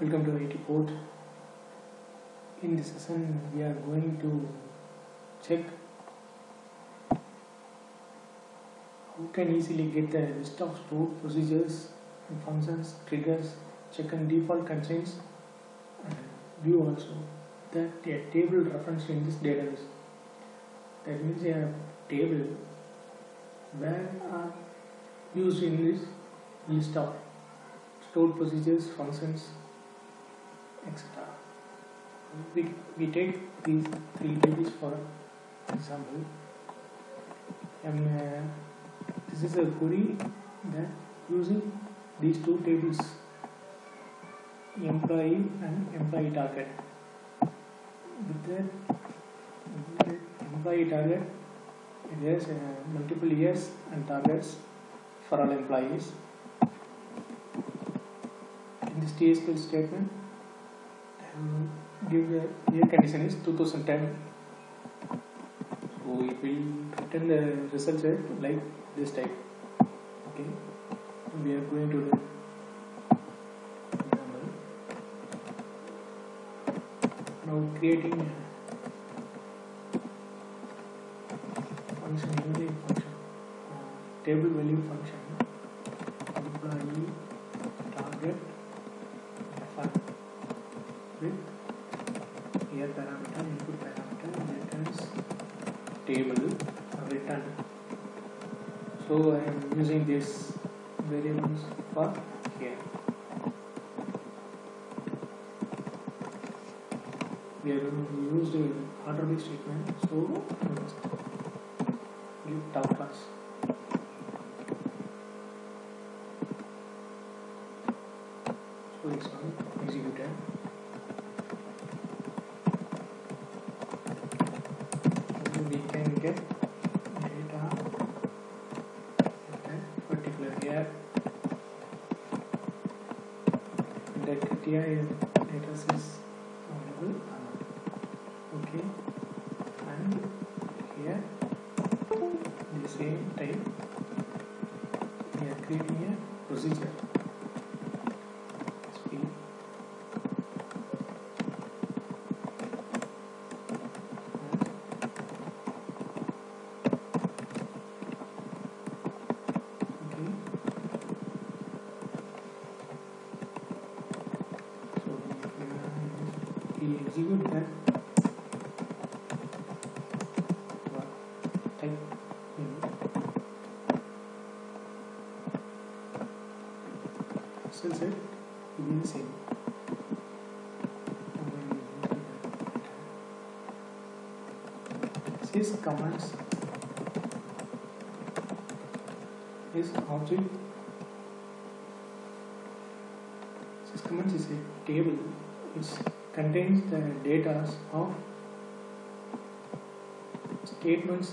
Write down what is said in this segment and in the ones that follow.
Welcome to IT Port. In this session, we are going to check how can easily get the list of stored procedures and functions, triggers, check and default constraints, and view also that a table referenced in this database. That means a table where are used in this list of stored procedures, functions, etc. We, we take these three tables for example. And uh, this is a query that using these two tables, employee and employee target. With that employee target, it has uh, multiple years and targets for all employees. This TSQL statement, and give the condition is 2010. So it will return the result like this type. Okay, we are going to example. Now creating function using function uh, table value function employee target with here parameter input parameter returns table. return. So I am using this variables for here. We are going to use the order statement so give top class so this one executed So we can get data at a particular year criteria data is available. Uh, okay. And here the same type we are creating a procedure SP okay so we we execute that what type in still set will be the same And then we execute that. This commands is object syscomments is a table which contains the data of statements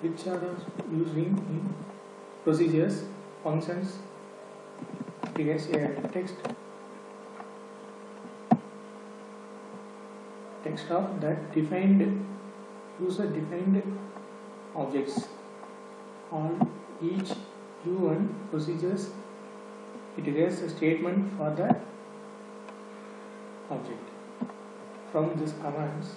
which are using in procedures, functions, triggers, a uh, text text of that defined user defined objects. On each U1 procedures it is a statement for the object from this commands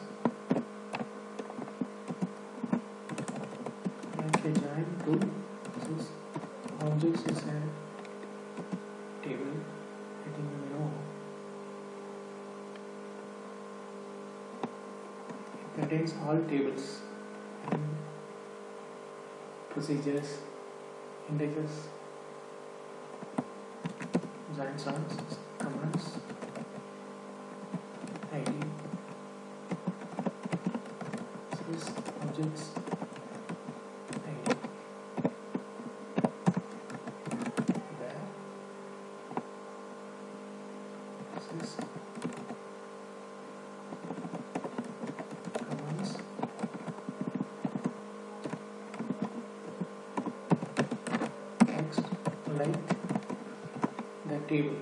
like a join to this objects is a table. I think you know. It contains all tables and procedures indexes join sounds commands id this objects id there this is commands text like the table.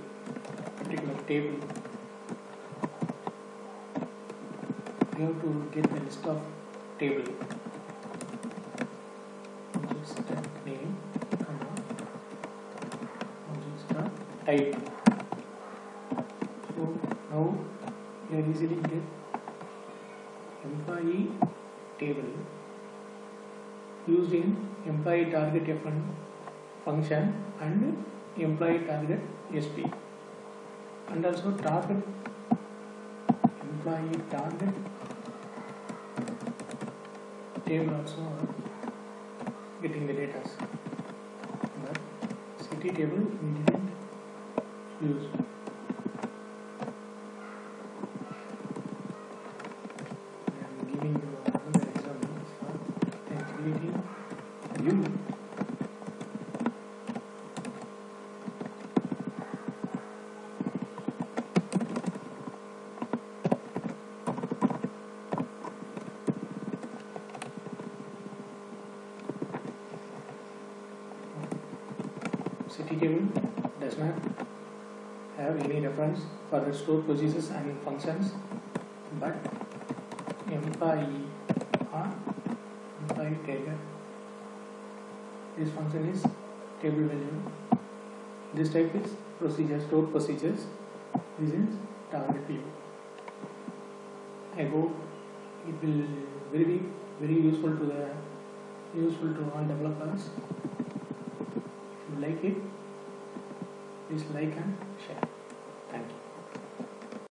Particular table. We have to get the list of table type name objects dot type now you can easily get employee table used in employee target F1 function and employee target SP and also target employee target table also uh, getting the data. But city table we didn't use I am giving you another example for activity view city table does not have any reference for the stored procedures and functions but employee or employee table this function is table value. This type is procedure stored procedures this is target view I hope it will very very useful to the useful to all developers if you like it